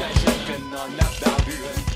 zijn zeker aan het duwen.